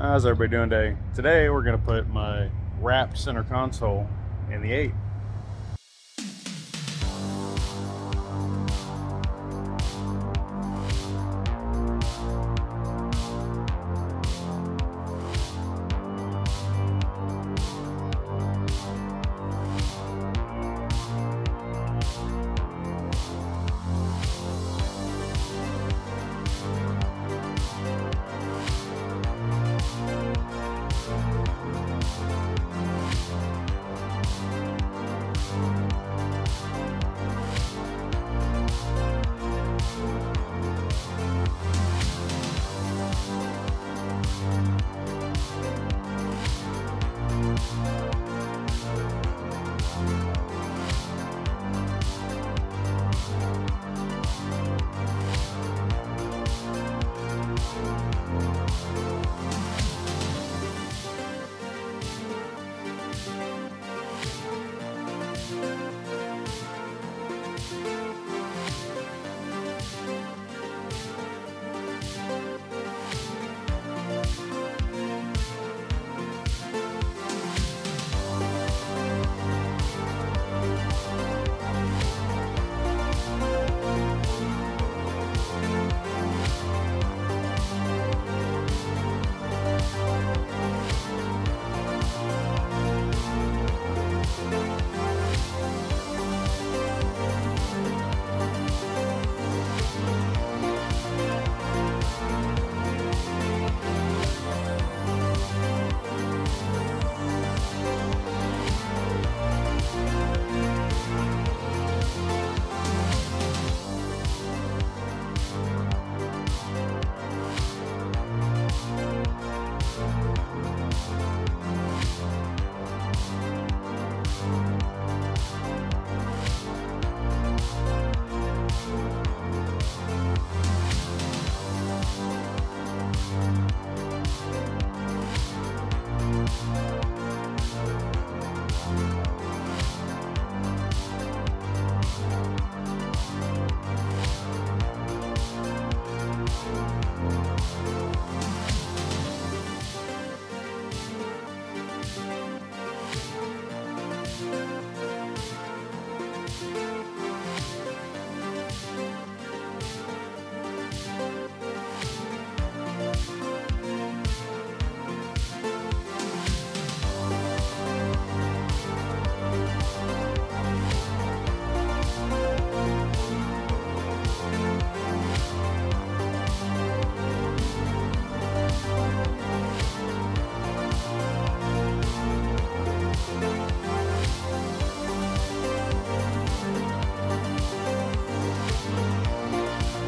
How's everybody doing today? Today we're going to put my wrapped center console in the 8.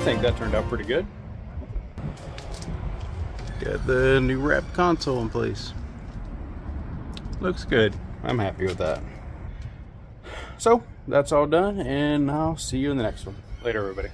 Think that turned out pretty good. Got the new wrap console in place. Looks good. I'm happy with that. So, that's all done, and I'll see you in the next one. Later, everybody.